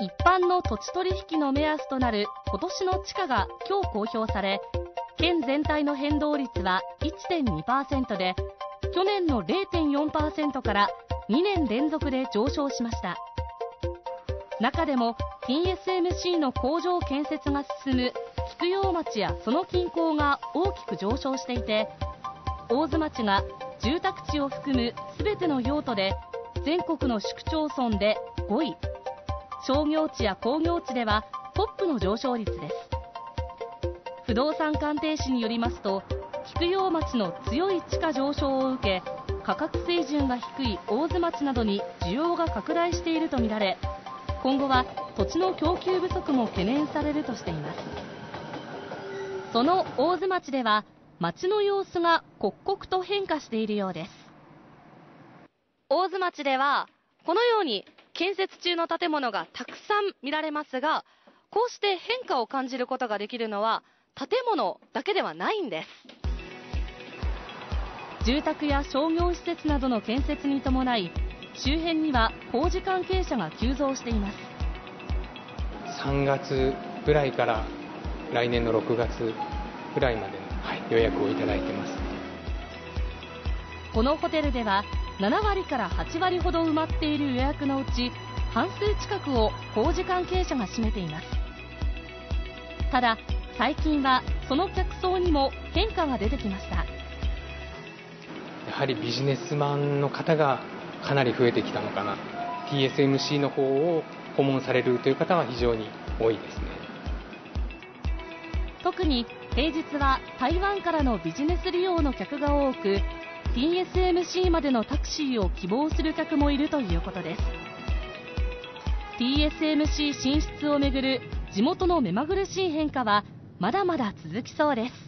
一般の土地取引の目安となる今年の地価が今日公表され県全体の変動率は1.2%で去年の0.4%から2年連続で上昇しました。中でも TSMC の工場建設が進む菊陽町やその近郊が大きく上昇していて大津町が住宅地を含む全ての用途で全国の市区町村で5位。商業地や工業地ではトップの上昇率です。不動産鑑定士によりますと菊陽町の強い地価上昇を受け価格水準が低い大津町などに需要が拡大しているとみられ今後は土地の供給不足も懸念されるとしています。その大津町では町の様子が刻々と変化しているようです。大津町ではこのように建設中の建物がたくさん見られますがこうして変化を感じることができるのは建物だけではないんです。住宅や商業施設などの建設に伴い周辺には工事関係者が急増しています。3月ぐらいから来年の6月ぐらいまでの、はい、予約をいただいてます。このホテルでは7割から8割ほど埋まっている予約のうち半数近くを工事関係者が占めています。ただ最近はその客層にも変化が出てきました。やはりビジネスマンの方がかなり増えてきたのかな。TSMC の方を訪問されるという方は非常に多いですね。特に平日は台湾からのビジネス利用の客が多く TSMC までのタクシーを希望する客もいるということです。TSMC 進出をめぐる地元の目まぐるしい変化はまだまだ続きそうです。